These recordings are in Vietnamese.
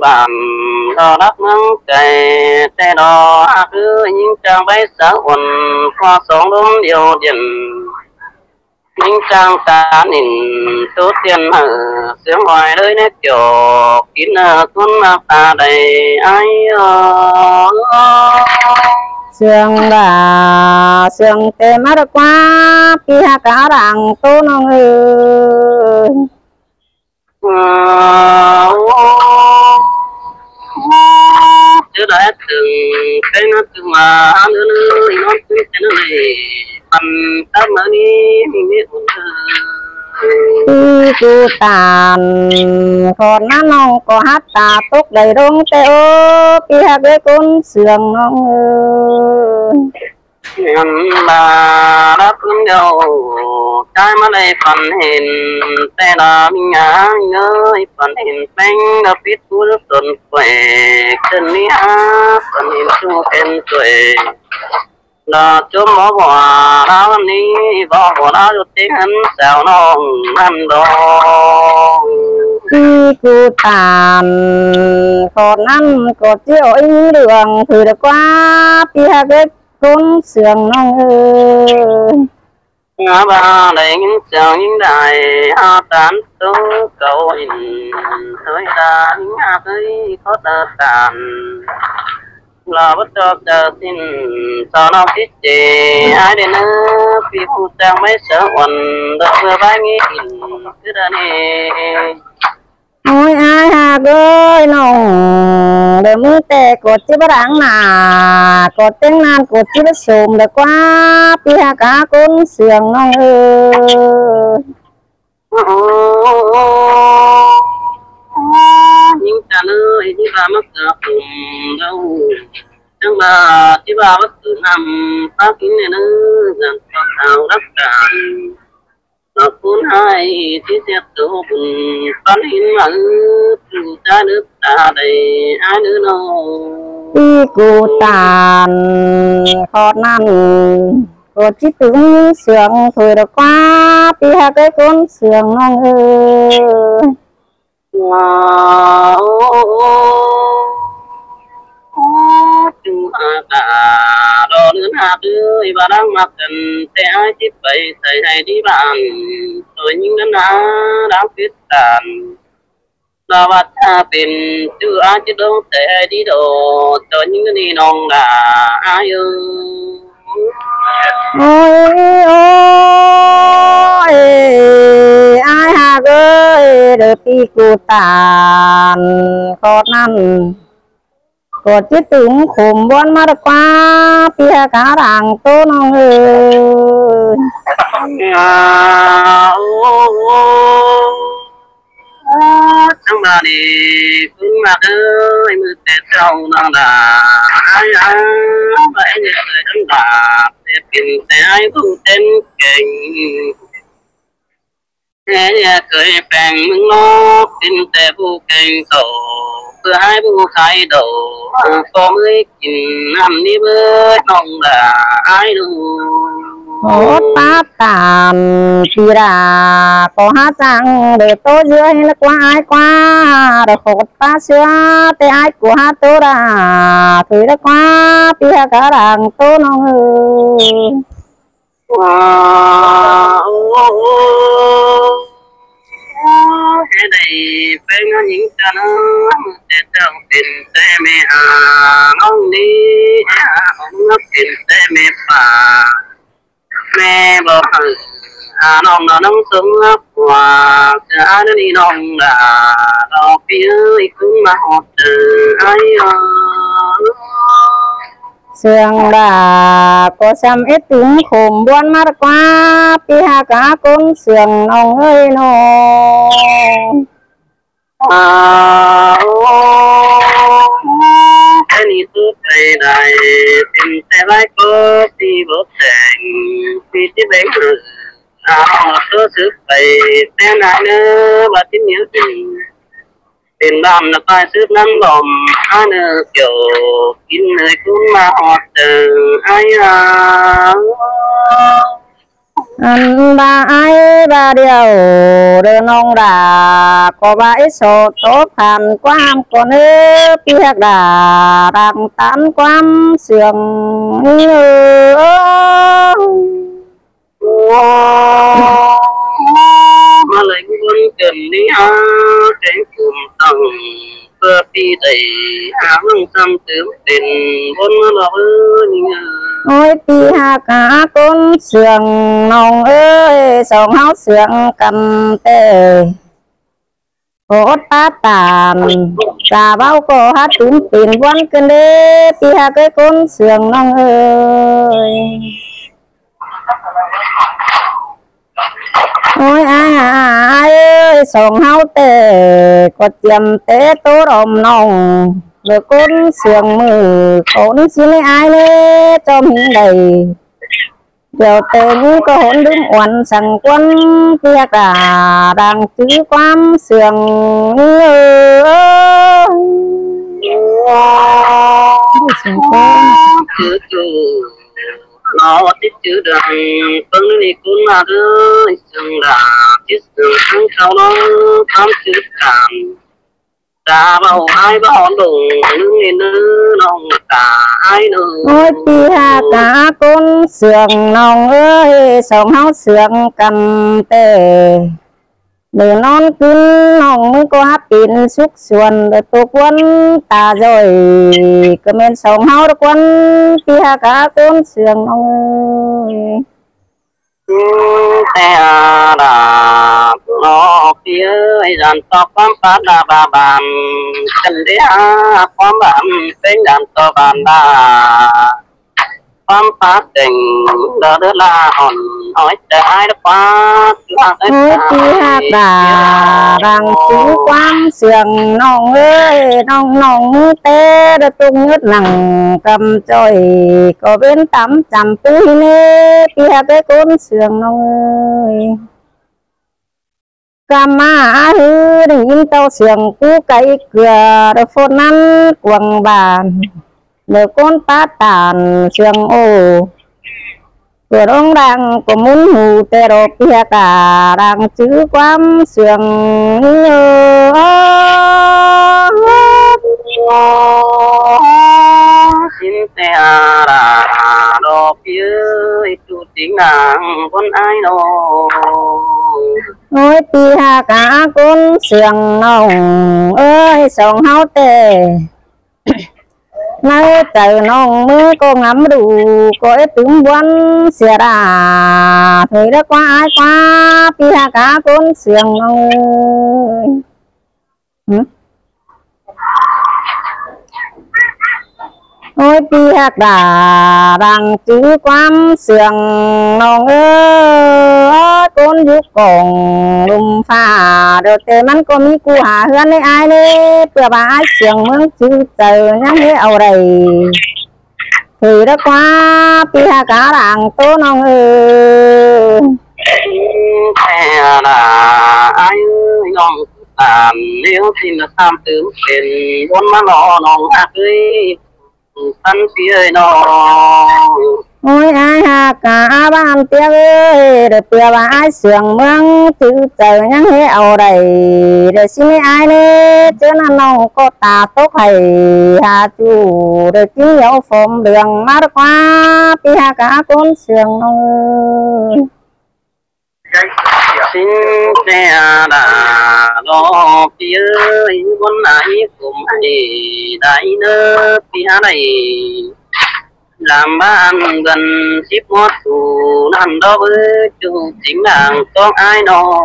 bàn đo đắp nắng cày tê đo cứ những trang bay xã quần qua sống đúng điều điện những trang ta nhìn số tiền ở sướng ngoài đời nét kiểu kín tuấn ta đầy ai ơi sương là sương tê mắt qua pi ha cả rằng tô nó người chứ đã từng cái nó từ mà nữa nữa nó cứ thế nó này. Phần tâm nó đi, mình biết pi tàn còn nó non có hát tà tốt đầy đông tê ô kia ha cái con sườn nó ơi ngân bà đã cứng đầu, cái mà đây phần hình xe là mình ngã ngơi phần hình bánh đã biết cú rất tuần khỏe chân lý á. Phần hình chu kênh tuổi là chỗ mỏ bỏ đá ní bỏ bỏ đá cho tiếng hắn xào non ăn đồ. Khi cu tàn còn ăn có chiều in đường thử được qua pi ha cái con sương non người ngã ba đầy những chào những đài ha tán tố cầu hình tới ta những ha thấy có tơ tàn. Là bất chợt chờ xin sao nó biết gì? Ai đến nữa vì phụ trang mấy sợ quần đợi vừa bay nghĩ cứ ra đi ôi, ai hà ơi nồng để mưu tệ có chứ bất áng nà. Có tiếng nan, có chứ bất sùm được quá, pi ha cả con sườn nong ơi những cha nơi như bà mất cả cùng đâu. Chẳng bà chỉ bà bất tử nằm. Phát kín này nữ dần cho thảo đắp cản cuốn hai chỉ xếp tổ bùn phát hình mà từ ta nước ta đầy ai nữa đâu pi cụ tàn khó năn có chứ tướng sườn thôi được quá pi ha cái con sườn nong ơi wow chúng ta cả đo lớn hạ tươi và đang mặc cần sẽ ai tiếp vậy thầy hay đi bàn rồi những đứa na đã quyết tàn là bắt ta bên chưa ai chứ đâu sẽ đi đồ cho những cái đi non là ai ư ôi ôi ai hà ơi được pi cụ tàn khó năn có chứ tướng khủng bốn mắt qua pi ha cả rằng tô nó người à, ô, ô. Trong bà đi cũng mà ơi mưa tết trong nàng là ai ai. Vậy như người trong bà tết kinh tế ai cũng tên kinh thế nhà cười bèn mừng nó kinh tế bu kinh tổ cứ hai bu khai đầu có mới kinh năm đi với nông là ai đâu. Hốt ta tàn thì là có hát rằng để tôi dưới là qua ai qua để hốt ta xưa để ai của hát tôi là thì là qua thì là cả rằng tôi nó người thế này, bên nó những cho nó để trong tình tê mẹ à nông đi ông ngấp tình tê mẹ bà. Mẹ bà à nông nó nông sống ngấp hòa cha nó đi nông là đó phía cũng mà họp từ ai ơi à sương đã có xem ít tiếng khủng buôn mắt qua pi ha cá con sương ông ơi nô. À cái này tôi về đây tìm xe lái có pi bộ thành pi tiếp đến rồi nào tôi sức về tên này nữa và tin nhớ tình tình đam là coi sức nắng bồng ai nữa kiểu kín nơi cũng mà họ từ ai à. Anh ba ai ba điều đưa nông đà có bãi sổ tốt hàn quam có nữ biết đà đang tán quam sườn mà lại quân cần đi ha cái cùng tầng cơ đi đầy áo hương tâm tướng tình vốn lo ơi ôi pi ha cả con sườn nồng ơi sòng háo sườn cầm tê hốt ta tàn trà bao cổ hát túm tiền quan cân đê. Pi ha cái con sườn nồng ơi ôi ai à ơi sòng háo tê có tiệm tế tố rồng nông rồi con sườn mừ con xin ai lê cho mình đầy. Điều tên có hỗn đứng oan sang quân kia cả đang chứ quan sườn cứ cứ nó tích chữ đằng vâng đi cũng là đứa sừng là chiếc sừng sáng sau đó thắm chữ cảm ta bao ai bao đùng người nữ nông cả ai nữ ôi pi ha cả con sườn nông ơi, sống háo sườn cầm tề để non kín nông mới có hát pin xúc xuân. Rồi tôi quân ta rồi cơ men sống hao đó quân kia cá cả con sườn ông ơi. Là nó phía dàn to quan phát là bà bàn. Chân đế à, quan bàn tính đàn to bàn là quan phát tình đó đó là hòn pi ha đà đang chú quan sườn nông ơi nông nông tê đã tung nhất nặng cầm trôi có bên tắm chằm túi nê pi ha cái con sườn nông ơi Kama hư đình tàu sườn cú cây cửa đồ phôn ăn quần bàn. Nửa con tá tàn sườn ô cửa đông đang có muốn hù tê đồ pia cả đang chứ quam sườn xin te là đó phía chủ tính nàng con ai đâu ôi pia cả con sườn nồng ơi sòng háo tê nay trời non mưa có ngắm đủ, có ít tướng buôn xìa đà. Thấy đã qua ai qua pi ha cá con xiềng ông ơi ôi pi ha đà đang chứ quán xiềng ông ơi con giúp còn lùm pha được tê mắn có mi cu hà hơn đấy ai đấy bữa bà ai trường mướn chứ chờ nhá thế ầu đầy thì đó quá, pi ha cá đàng tố nông ư te là ai nông tàn nếu xin là tam tướng tiền vốn mà nó nông hạt ơi thân phía nó ôi ai ha cả ban tiếc ơi được tia bà ai sưởng mương, thứ chờ nhắn thế ầu đầy. Rồi xin ai nê, chứ là nông có tà tốt hay. Hà chủ rồi chính yếu phồm đường mát quá, qua pi cả con sưởng nông ơi xin xe là lo phía vốn lại cùng hay đại nơ phía này làm ăn gần ship mót tù nằm đó với chung chính làng con ai nó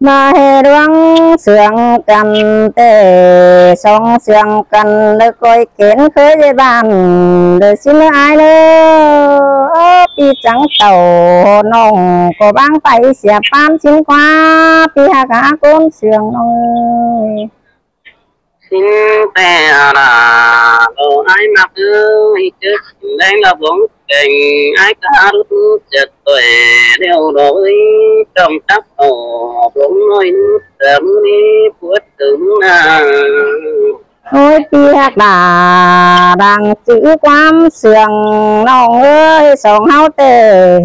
mà hè đoan sương cần để song sương cần nơi coi kiến khơi dây bàn, đời xin ai nữa pi trắng tàu nồng, có băng phải xẻ pan xin qua, pi hà cá con sương nồng xin tè là đồ ai mặc ơi trước đang là vốn tình. Ai cả lúc chợt tuệ đều đổi, trong tóc hồ vốn nói sớm đi phút tướng à ôi tiếc hạt đang chữ quam sườn, lòng ơi sống hao tề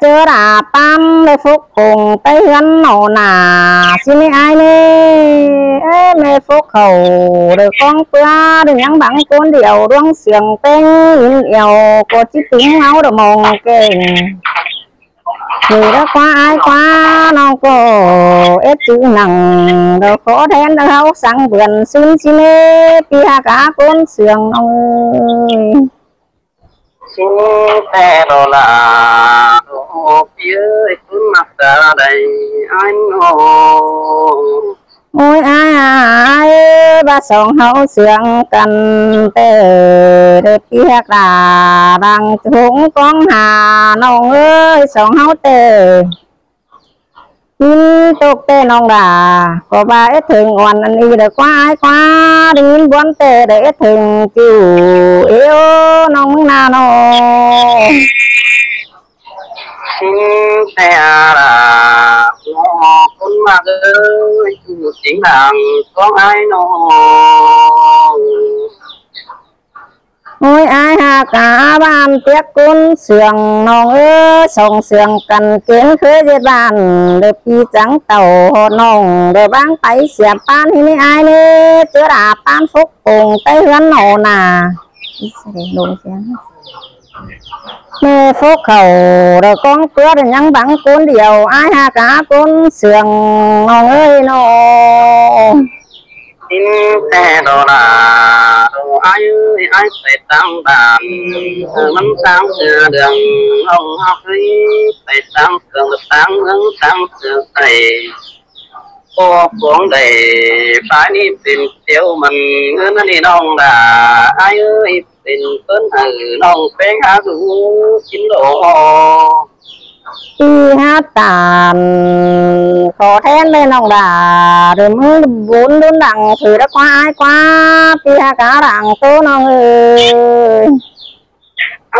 chưa đã tam lê phúc cùng tây gắn nổ nà, xin đi ai nê. Ê, mê phúc khẩu được con qua được nhắn bằng con điều đuông xiềng tên yên yêu có chiếc tiếng máu được mồng kềnh. Người đã qua, ai qua, nó có ít chữ nặng đâu khó đen đâu sang vườn. Xin xin ê pia cả con xiềng ơi xin te đồ là đồ phía cứ mặt ra đây anh hồ. Ôi ai ai, ba song hậu sương cần tê để kia là đang thủng con hà nông ơi, song hậu tê nhìn tục tê nông đà có ba ít thường oan anh y được quá ai quá đi buôn tê để ít thường chịu. Yêu nông na nô xin te à là nó con mà ơi chính là con ai nó ôi, ai hà cả bàn tiếc cún sườn nồng ơ sòng sườn cần kiến khơi dây bàn. Được đi trắng tàu hồ nồng để bán tay xiêm pan. Hi ai nê, chưa đà pan phúc cùng tay hướng nổ nà. Mê phúc khẩu rồi con cưa rồi nhắn bắn cún điều ai hà cả cún sườn nồng ơi nồng in te đồ là đồ ai ơi ai phải tăng đàn mắm sáng sửa đường ông học ấy phải tăng cường sáng hướng sáng sửa thầy cô cũng để phải đi tìm tiêu mình hơn đi đông là ai ơi tìm cơn hử nông phép há rú chín độ hát tàn khó thén lên lòng đà, rồi mới vốn bốn đằng thử đã qua ai quá pi ha cá đằng tô non ơi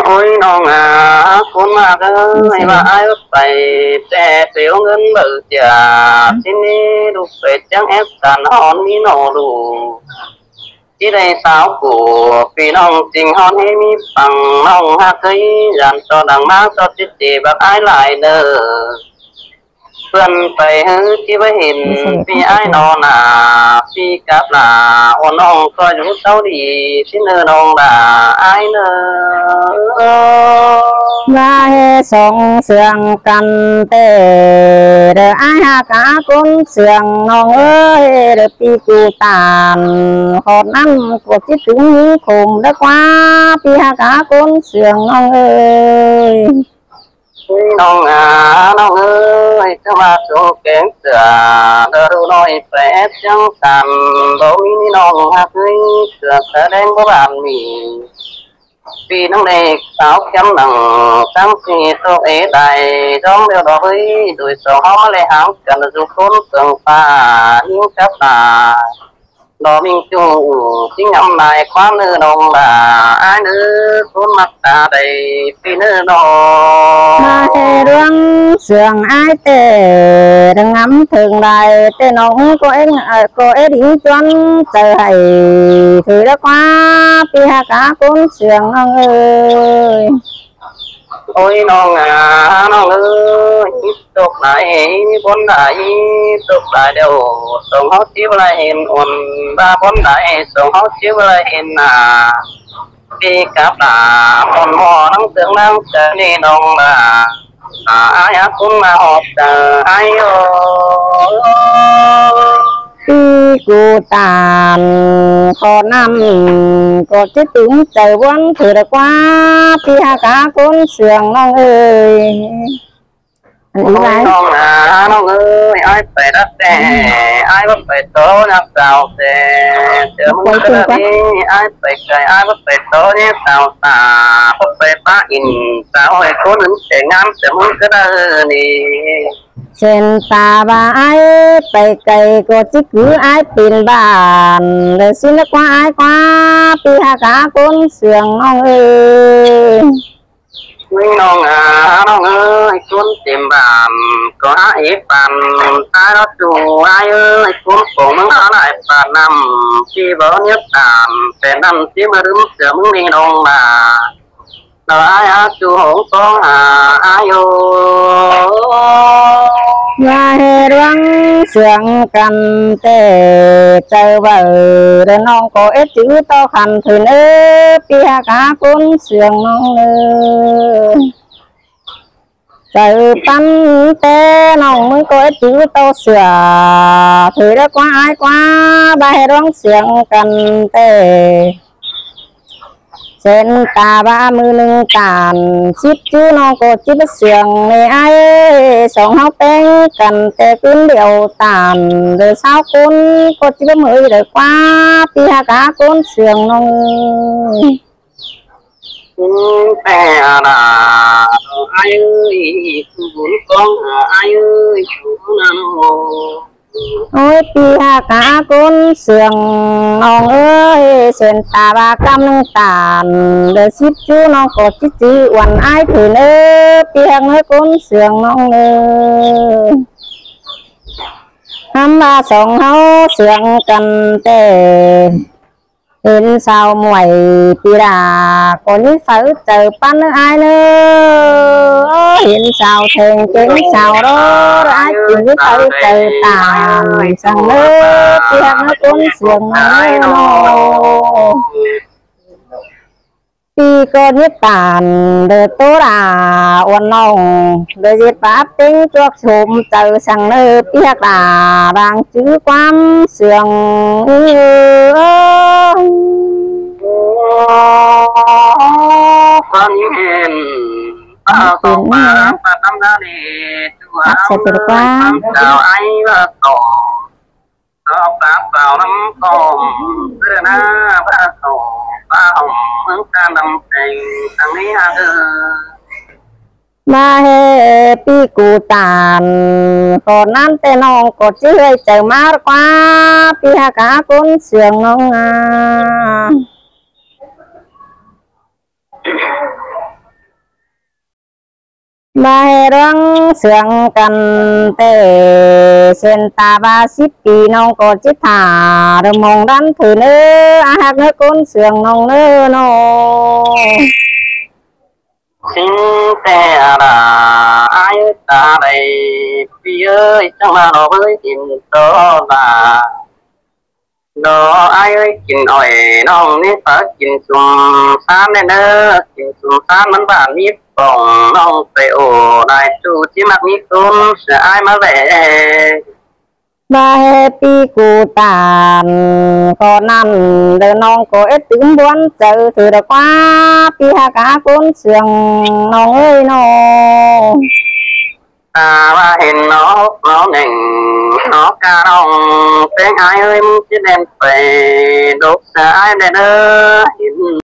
ôi non à con mà ơi mà ai phải trẻ tiểu ngân bự chả, xin đi đục về chẳng ép tàn hòn mi nổ đủ chỉ đây sao của phi nông tình hòn hay mi bằng nông ha cây dàn cho đằng má, cho tiết chỉ bác ai lại nơ Phương phải hư chỉ với hình vì ai nó là vì cáp là ôn nông coi rút tao đi xin nơ nông là ai nơ và he song sương cần tê để ai ha cá con sương nong ơi để pi cu tàn. Hột năm của chiếc trứng khùng đã qua pi ha cá con sương nong ơi nông à nông ơi cho mà số kén sửa, đỡ đủ nói phép chẳng tàn bố mi nông hạ ơi sửa sửa đến bố bạn mì vì nông này sáu kém nặng sáng khi số ế đại trong điều đó với đuổi số hóa lệ hãng cần dùng khốn tường pha những chấp là đó, mình chủ sinh ừ, nhắm lại khóa nữ đồng là ai nữ khuôn mặt ta đầy phi nữ mà thề he sườn ai tề, đừng ngắm thường đại tề nóng có em à, có em đỉnh choan trời hãy thử đã qua pi ha cá cuốn sườn ông ơi. โอ้ยน้องน้องเอ้ยตกไหนพ้นไหนตกไหนเดียวส่งเขาชิบไรเห็นอุ่นบ้าพ้นไหนส่งเขาชิบไรเห็นน่ะปีกับตาพ้นหมอนั่งเสียงนั่งเสือนี่น้องน่ะอาอยากคุณมาหอบเจอไอโอ cô tàn có năm có chiếc tiếng trời vẫn thử đã qua. Thì ha cá con sườn nong ơi ý non à non ơi ai phải đất đẻ ai bắt phải tố nhạc tàu xe chờ mong cái là đi. Ai phải cài ai bắt phải tố nhé tàu tà bắt phải ba? In tàu hay cố nín sẽ ngắm chờ mong cái là đi trên ta ba ai tay cây có chiếc cứ ai tiền bàn. Để xin nó qua ai qua pi ha cá con sương nong ơi Nguyên non à non ơi xuống tìm bàn có ai bàn ai đó chủ ai ơi cuốn cũng nó lại bàn nằm khi vỡ nhất đàn phải nằm tiếng mà đứng chờ mong đi non mà đời ai á chú hổ con à ai ơi? Nhà hè đoán sướng cần tê chờ vợ đơn non có ít chữ to khăn thử nữ pia cá cuốn sườn non nữ chờ bắn tê non mới có ít chữ to sửa thử đã quá ai quá ba hệ đoán sướng tê sen ta ba mươi lưng tàn chip chú nó có chip xiềng này ai sống hóc tên cần tê cún điệu tàn. Rồi sao cún có chip mới rồi qua, thì ha cá cún xiềng nó tè là ai ơi chú con ai ơi, chú mô ôi pi ha cá cún sườn ông ơi sen ta ba cam nung tàn. Để ship chú nó có chiếc gì quần ai thì nữa pi ha nó cún ông ơi. Hăm ba sòng hấu sườn cần tề hiện sao mày pi đà, có ní phở chờ ban nước ai nữa. Hiện sao thèn chén sao đó ai chữ phở chờ tàn sang nước, tiếc nó cũng sướng nó pi có nhất tàn de tô đà uốn nong de diệt pháp tính chuộc chùm chờ sang nữa pi hắc đà đang chữ quan sướng con hiền ta tổ ba đi chào ai và tổ. Vào năm ba tổ ba hồng hướng ca nằm tình, thằng lý ha tư. Ma he pi cụ tàn còn nan tê non có chữ hơi chờ má quá pi ha cá cuốn sườn non à ma he đoán sườn cần tê sen ta ba ship pi nong có chít thả, rồi mong đắn thử nữa à hạc nữa côn sương nong nữa nô. Xin tê là ai ta đây, phi ơi, chẳng mà nó với tìm đó là đó ai ơi kinh hỏi nong nít phải kinh xuống san nên nơ kinh xuống san mắn bản nít bóng nó phải ổ đại chủ chỉ mặc mi tôn sẽ ai mà về ba happy cụ tàn, có nằm đời non có ít tiếng buồn chờ từ đó qua pi ha cá cuốn sườn non ơi nó. À và hình nó nó nền nó ca đông tiếng ai ơi chỉ đem về, đốt sẽ ai để đỡ